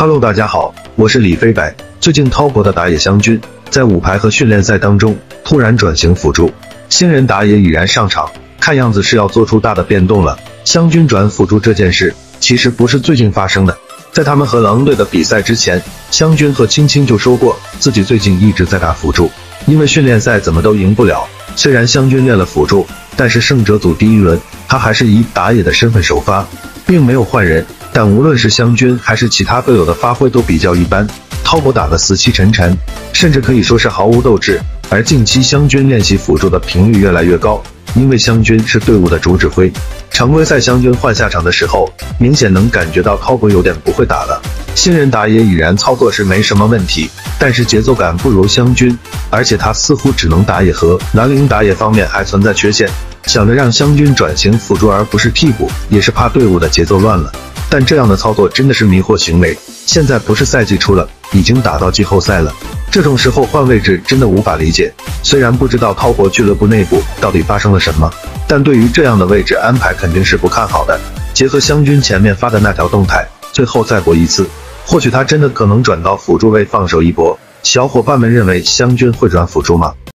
Hello，大家好，我是李飞白。最近滔博的打野湘军在五排和训练赛当中突然转型辅助，新人打野已然上场，看样子是要做出大的变动了。湘军转辅助这件事其实不是最近发生的，在他们和狼队的比赛之前，湘军和青青就说过自己最近一直在打辅助，因为训练赛怎么都赢不了。虽然湘军练了辅助，但是胜者组第一轮他还是以打野的身份首发，并没有换人。但无论是湘军还是其他队友的发挥都比较一般，滔博打得死气沉沉，甚至可以说是毫无斗志。而近期湘军练习辅助的频率越来越高，因为湘军是队伍的主指挥。常规赛湘军换下场的时候，明显能感觉到滔博有点不会打了。新人打野已然操作是没什么问题，但是节奏感不如湘军，而且他似乎只能打野和蓝灵打野方面还存在缺陷。想着让湘军转型辅助而不是替补，也是怕队伍的节奏乱了。但这样的操作真的是迷惑行为。现在不是赛季初了，已经打到季后赛了，这种时候换位置真的无法理解。虽然不知道滔博俱乐部内部到底发生了什么，但对于这样的位置安排肯定是不看好的。结合湘军前面发的那条动态，最后再搏一次，或许他真的可能转到辅助位放手一搏。小伙伴们认为湘军会转辅助吗？